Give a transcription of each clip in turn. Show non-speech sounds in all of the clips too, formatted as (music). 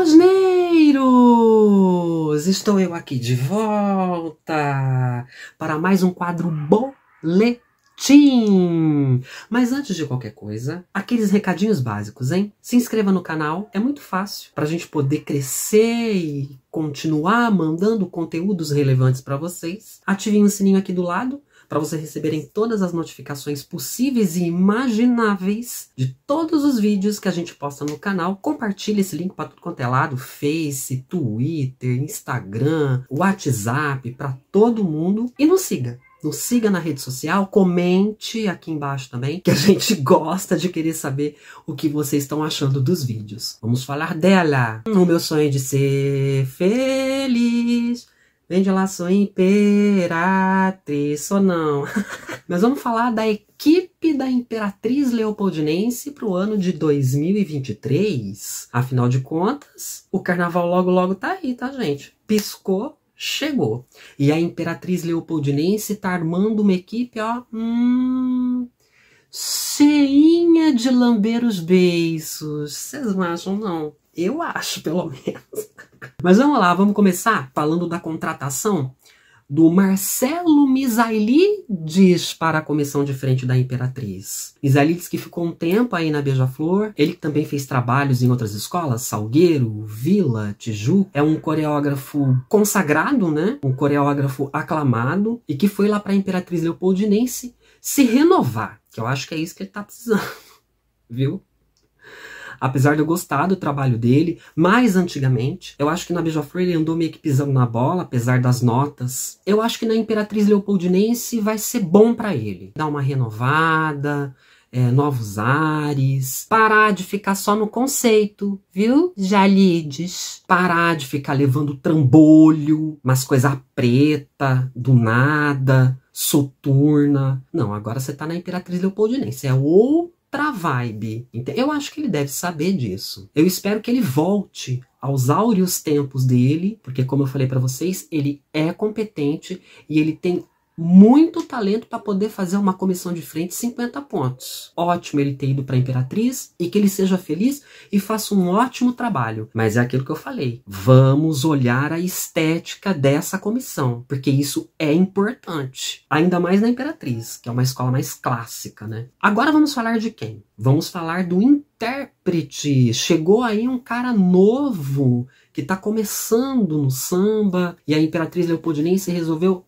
Rosneiros! Estou eu aqui de volta para mais um quadro Boletim. Mas antes de qualquer coisa, aqueles recadinhos básicos, hein? Se inscreva no canal, é muito fácil para a gente poder crescer e continuar mandando conteúdos relevantes para vocês. Ativem o sininho aqui do lado para vocês receberem todas as notificações possíveis e imagináveis de todos os vídeos que a gente posta no canal. Compartilhe esse link para tudo quanto é lado, Face, Twitter, Instagram, WhatsApp, para todo mundo e nos siga. Nos siga na rede social, comente aqui embaixo também, que a gente (laughs) gosta de querer saber o que vocês estão achando dos vídeos. Vamos falar dela. O meu sonho de ser feliz. Vende lá, sou imperatriz, ou não. (laughs) Mas vamos falar da equipe da Imperatriz Leopoldinense para o ano de 2023. Afinal de contas, o carnaval logo logo tá aí, tá, gente? Piscou, chegou. E a Imperatriz Leopoldinense tá armando uma equipe, ó. Hum, cheinha de lamber os beiços. Vocês não acham, não? Eu acho, pelo menos. Mas vamos lá, vamos começar falando da contratação do Marcelo Misailides para a comissão de frente da Imperatriz. Misailides que ficou um tempo aí na Beija-Flor, ele também fez trabalhos em outras escolas, Salgueiro, Vila, Tiju, é um coreógrafo consagrado, né? Um coreógrafo aclamado e que foi lá para a Imperatriz Leopoldinense se renovar, que eu acho que é isso que ele tá precisando, (laughs) viu? Apesar de eu gostar do trabalho dele, mais antigamente. Eu acho que na Beija-Flor ele andou meio que pisando na bola, apesar das notas. Eu acho que na Imperatriz Leopoldinense vai ser bom para ele. Dar uma renovada, é, novos ares, parar de ficar só no conceito, viu, Jalides? Parar de ficar levando trambolho, umas coisas preta, do nada, soturna. Não, agora você tá na Imperatriz Leopoldinense, é o outra vibe. Eu acho que ele deve saber disso. Eu espero que ele volte aos áureos tempos dele, porque como eu falei para vocês, ele é competente e ele tem muito talento para poder fazer uma comissão de frente 50 pontos. Ótimo ele ter ido para a Imperatriz e que ele seja feliz e faça um ótimo trabalho. Mas é aquilo que eu falei. Vamos olhar a estética dessa comissão, porque isso é importante. Ainda mais na Imperatriz, que é uma escola mais clássica, né? Agora vamos falar de quem? Vamos falar do intérprete. Chegou aí um cara novo que está começando no samba e a Imperatriz Leopoldinense resolveu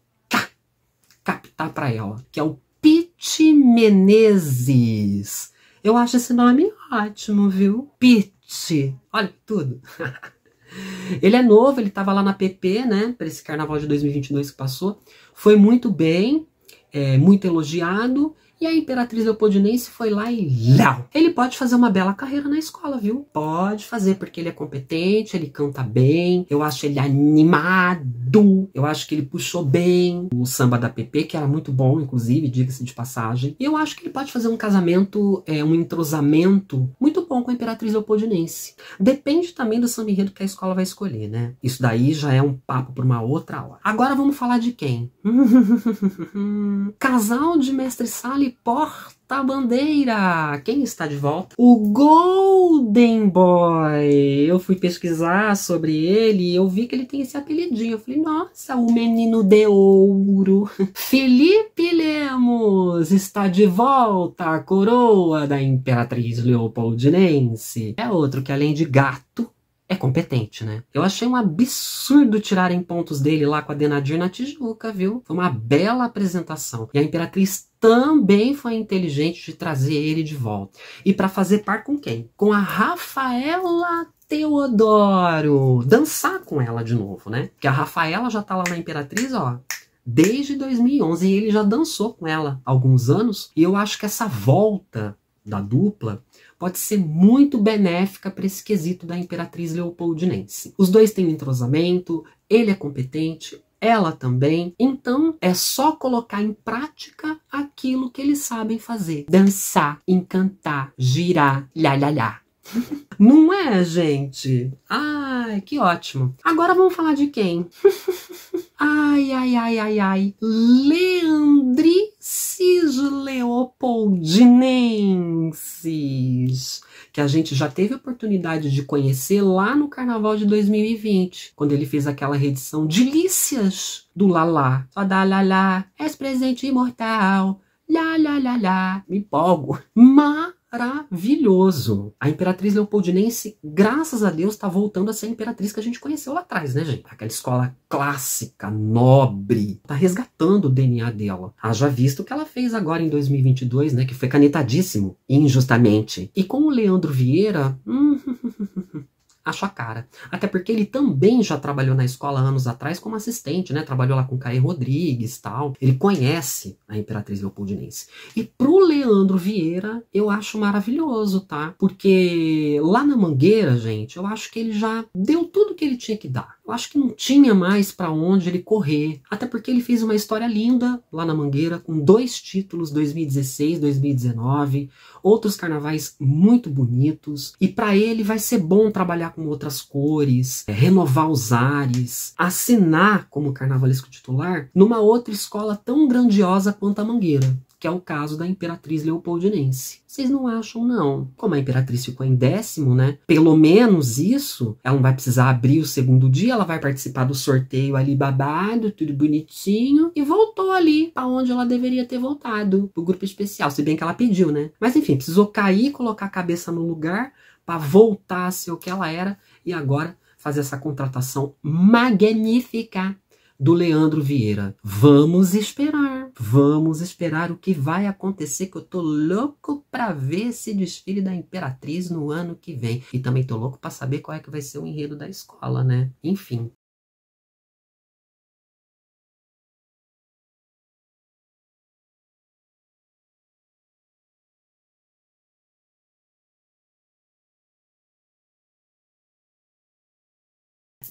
captar para ela, que é o Pete Menezes. Eu acho esse nome ótimo, viu? Pete. Olha tudo. (laughs) ele é novo, ele estava lá na PP, né? Para esse carnaval de 2022 que passou. Foi muito bem, é, muito elogiado. E a Imperatriz Leopoldinense foi lá e não. Ele pode fazer uma bela carreira na escola, viu? Pode fazer, porque ele é competente, ele canta bem, eu acho ele animado, eu acho que ele puxou bem o samba da PP, que era muito bom, inclusive, diga-se de passagem. E eu acho que ele pode fazer um casamento, é, um entrosamento muito bom com a Imperatriz Leopoldinense. Depende também do samba enredo que a escola vai escolher, né? Isso daí já é um papo para uma outra hora. Agora vamos falar de quem? (laughs) Casal de mestre Sala e porta-bandeira. Quem está de volta? O Golden Boy. Eu fui pesquisar sobre ele e eu vi que ele tem esse apelidinho. Eu falei, nossa, o menino de ouro. (laughs) Felipe Lemos está de volta à coroa da Imperatriz Leopoldinense. É outro que além de gato, é competente, né? Eu achei um absurdo tirarem pontos dele lá com a Denadir na Tijuca, viu? Foi uma bela apresentação. E a Imperatriz também foi inteligente de trazer ele de volta. E para fazer par com quem? Com a Rafaela Teodoro. Dançar com ela de novo, né? Porque a Rafaela já tá lá na Imperatriz, ó, desde 2011 e ele já dançou com ela há alguns anos. E eu acho que essa volta da dupla pode ser muito benéfica para esse quesito da Imperatriz Leopoldinense. Os dois têm entrosamento, ele é competente, ela também. Então é só colocar em prática aquilo que eles sabem fazer: dançar, encantar, girar, lá, lá, lá. Não é, gente? Ai, que ótimo. Agora vamos falar de quem? (laughs) ai, ai, ai, ai, ai. Leandrices Leopoldinenses. que a gente já teve oportunidade de conhecer lá no Carnaval de 2020, quando ele fez aquela reedição Delícias do Lalá. Só dá lalá, és presente imortal, lá lá lá lá, me empolgo. Mas maravilhoso. A Imperatriz Leopoldinense, graças a Deus, está voltando a ser a Imperatriz que a gente conheceu lá atrás, né, gente? Aquela escola clássica, nobre. Tá resgatando o DNA dela. Haja visto o que ela fez agora em 2022, né? Que foi canetadíssimo, injustamente. E com o Leandro Vieira, hum, (laughs) a cara. Até porque ele também já trabalhou na escola anos atrás como assistente, né? Trabalhou lá com Caio Rodrigues tal. Ele conhece a Imperatriz Leopoldinense. E pro Leandro Vieira, eu acho maravilhoso, tá? Porque lá na Mangueira, gente, eu acho que ele já deu tudo que ele tinha que dar. Eu acho que não tinha mais para onde ele correr. Até porque ele fez uma história linda lá na Mangueira, com dois títulos, 2016, 2019, outros carnavais muito bonitos. E para ele vai ser bom trabalhar com outras cores, é, renovar os ares, assinar como carnavalesco titular numa outra escola tão grandiosa quanto a Mangueira que é o caso da Imperatriz Leopoldinense. Vocês não acham, não? Como a Imperatriz ficou em décimo, né? Pelo menos isso, ela não vai precisar abrir o segundo dia, ela vai participar do sorteio ali babado, tudo bonitinho, e voltou ali para onde ela deveria ter voltado, pro grupo especial, se bem que ela pediu, né? Mas enfim, precisou cair, colocar a cabeça no lugar para voltar a ser o que ela era e agora fazer essa contratação magnífica do Leandro Vieira. Vamos esperar. Vamos esperar o que vai acontecer, que eu tô louco para ver esse desfile da Imperatriz no ano que vem. E também tô louco para saber qual é que vai ser o enredo da escola, né? Enfim,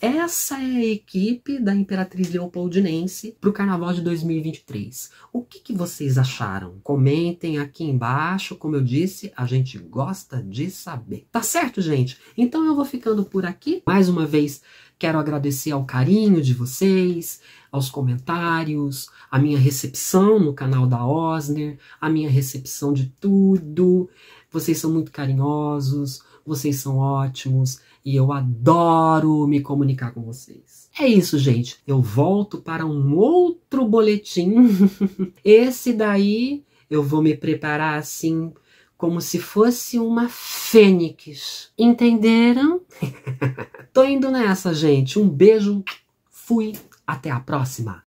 Essa é a equipe da Imperatriz Leopoldinense para o Carnaval de 2023. O que, que, vocês acharam? Comentem aqui embaixo. Como eu disse, a gente gosta de saber. Tá certo, gente? Então eu vou ficando por aqui. Mais uma vez, quero agradecer ao carinho de vocês, aos comentários, a minha recepção no canal da Osner, a minha recepção de tudo. Vocês são muito carinhosos, vocês são ótimos e eu adoro me comunicar com vocês. É isso, gente. Eu volto para um outro boletim. (laughs) Esse daí eu vou me preparar assim como se fosse uma fênix. Entenderam? (laughs) Tô indo nessa, gente. Um beijo. Fui. Até a próxima.